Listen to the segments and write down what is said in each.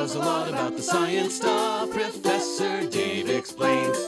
knows a lot about the science stuff. Professor Dave explains.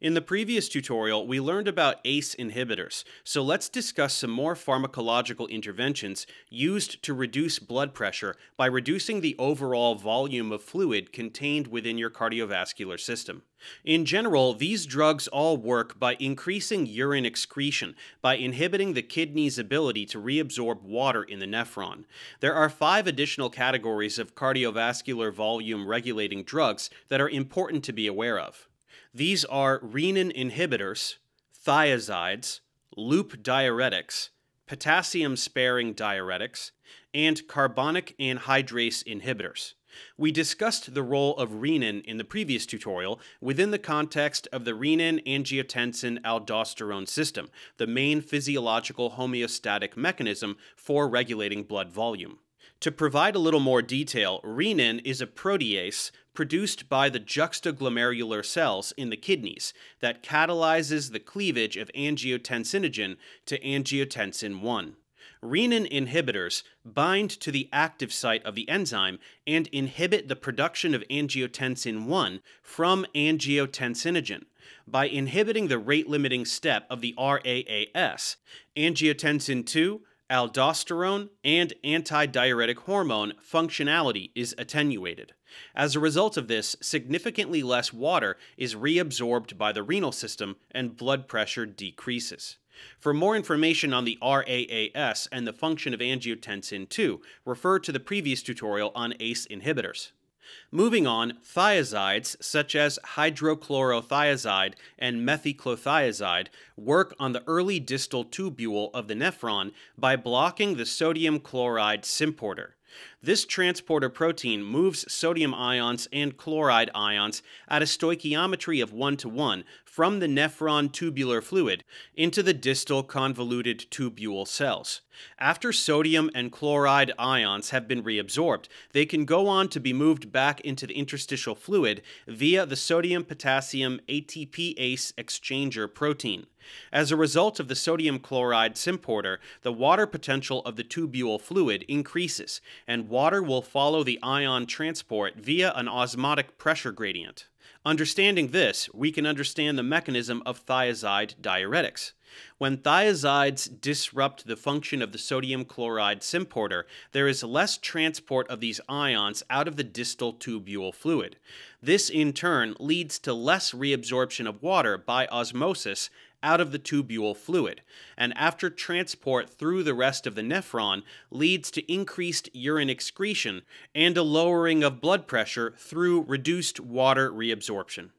In the previous tutorial, we learned about ACE inhibitors, so let's discuss some more pharmacological interventions used to reduce blood pressure by reducing the overall volume of fluid contained within your cardiovascular system. In general, these drugs all work by increasing urine excretion by inhibiting the kidney's ability to reabsorb water in the nephron. There are five additional categories of cardiovascular volume regulating drugs that are important to be aware of. These are renin inhibitors, thiazides, loop diuretics, potassium sparing diuretics, and carbonic anhydrase inhibitors. We discussed the role of renin in the previous tutorial within the context of the renin angiotensin aldosterone system, the main physiological homeostatic mechanism for regulating blood volume. To provide a little more detail, renin is a protease produced by the juxtaglomerular cells in the kidneys that catalyzes the cleavage of angiotensinogen to angiotensin 1. Renin inhibitors bind to the active site of the enzyme and inhibit the production of angiotensin 1 from angiotensinogen. By inhibiting the rate limiting step of the RAAS, angiotensin 2 aldosterone, and antidiuretic hormone functionality is attenuated. As a result of this, significantly less water is reabsorbed by the renal system and blood pressure decreases. For more information on the RAAS and the function of angiotensin II, refer to the previous tutorial on ACE inhibitors. Moving on, thiazides such as hydrochlorothiazide and methyclothiazide work on the early distal tubule of the nephron by blocking the sodium chloride symporter. This transporter protein moves sodium ions and chloride ions at a stoichiometry of 1 to 1 from the nephron tubular fluid into the distal convoluted tubule cells. After sodium and chloride ions have been reabsorbed, they can go on to be moved back into the interstitial fluid via the sodium potassium ATPase exchanger protein. As a result of the sodium chloride symporter, the water potential of the tubule fluid increases, and water will follow the ion transport via an osmotic pressure gradient. Understanding this, we can understand the mechanism of thiazide diuretics. When thiazides disrupt the function of the sodium chloride symporter, there is less transport of these ions out of the distal tubule fluid. This, in turn, leads to less reabsorption of water by osmosis out of the tubule fluid, and after transport through the rest of the nephron leads to increased urine excretion and a lowering of blood pressure through reduced water reabsorption.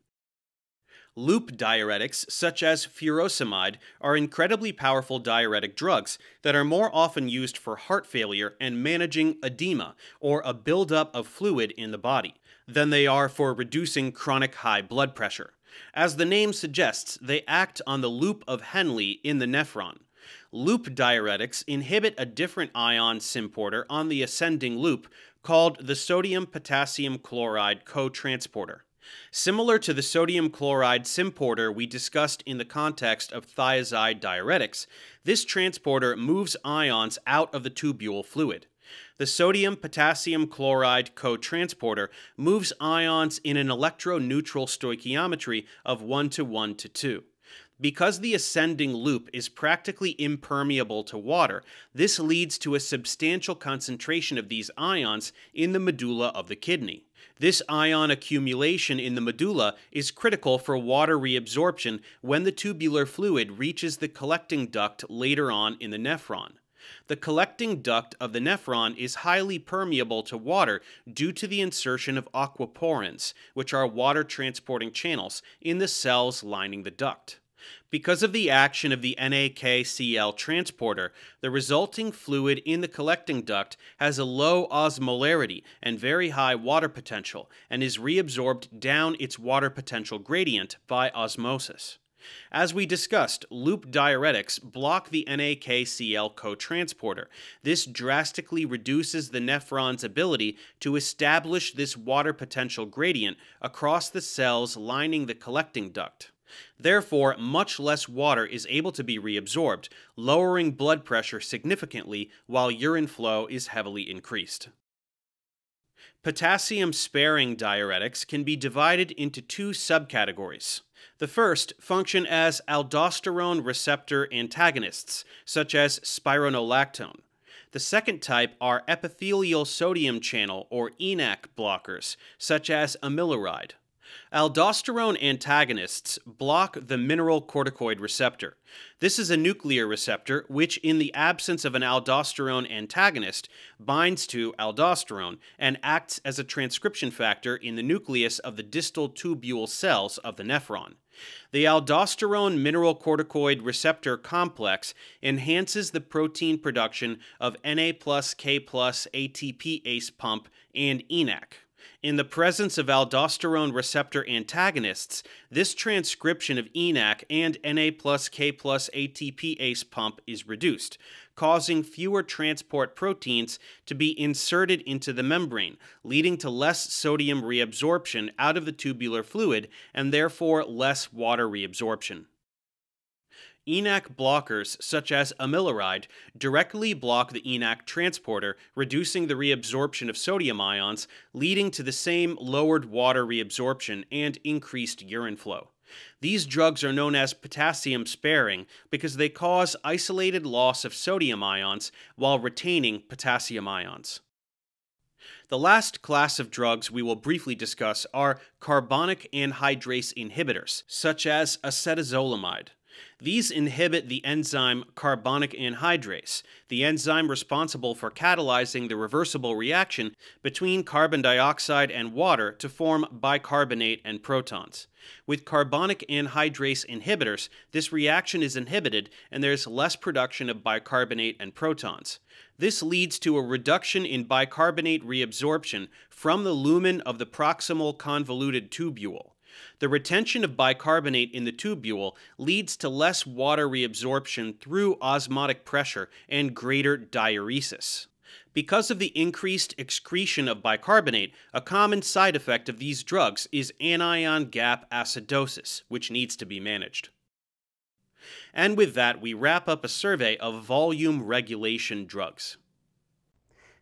Loop diuretics, such as furosemide, are incredibly powerful diuretic drugs that are more often used for heart failure and managing edema, or a buildup of fluid in the body, than they are for reducing chronic high blood pressure. As the name suggests, they act on the loop of Henle in the nephron. Loop diuretics inhibit a different ion symporter on the ascending loop called the sodium potassium chloride cotransporter. Similar to the sodium chloride symporter we discussed in the context of thiazide diuretics, this transporter moves ions out of the tubule fluid. The sodium potassium chloride cotransporter moves ions in an electroneutral stoichiometry of 1 to 1 to 2. Because the ascending loop is practically impermeable to water, this leads to a substantial concentration of these ions in the medulla of the kidney. This ion accumulation in the medulla is critical for water reabsorption when the tubular fluid reaches the collecting duct later on in the nephron. The collecting duct of the nephron is highly permeable to water due to the insertion of aquaporins, which are water transporting channels, in the cells lining the duct. Because of the action of the NAKCl transporter, the resulting fluid in the collecting duct has a low osmolarity and very high water potential and is reabsorbed down its water potential gradient by osmosis. As we discussed, loop diuretics block the NAKCl cotransporter. This drastically reduces the nephron's ability to establish this water potential gradient across the cells lining the collecting duct. Therefore, much less water is able to be reabsorbed, lowering blood pressure significantly while urine flow is heavily increased. Potassium sparing diuretics can be divided into two subcategories. The first function as aldosterone receptor antagonists, such as spironolactone. The second type are epithelial sodium channel or ENaC blockers, such as amiloride. Aldosterone antagonists block the mineralocorticoid receptor. This is a nuclear receptor which, in the absence of an aldosterone antagonist, binds to aldosterone and acts as a transcription factor in the nucleus of the distal tubule cells of the nephron. The aldosterone mineralocorticoid receptor complex enhances the protein production of Na plus K plus ATPase pump and ENaC. In the presence of aldosterone receptor antagonists, this transcription of ENaC and Na K ATPase pump is reduced, causing fewer transport proteins to be inserted into the membrane, leading to less sodium reabsorption out of the tubular fluid and therefore less water reabsorption. ENaC blockers, such as amiloride, directly block the ENaC transporter, reducing the reabsorption of sodium ions, leading to the same lowered water reabsorption and increased urine flow. These drugs are known as potassium sparing because they cause isolated loss of sodium ions while retaining potassium ions. The last class of drugs we will briefly discuss are carbonic anhydrase inhibitors, such as acetazolamide. These inhibit the enzyme carbonic anhydrase, the enzyme responsible for catalyzing the reversible reaction between carbon dioxide and water to form bicarbonate and protons. With carbonic anhydrase inhibitors, this reaction is inhibited and there is less production of bicarbonate and protons. This leads to a reduction in bicarbonate reabsorption from the lumen of the proximal convoluted tubule. The retention of bicarbonate in the tubule leads to less water reabsorption through osmotic pressure and greater diuresis. Because of the increased excretion of bicarbonate, a common side effect of these drugs is anion gap acidosis, which needs to be managed. And with that, we wrap up a survey of volume regulation drugs.